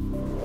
you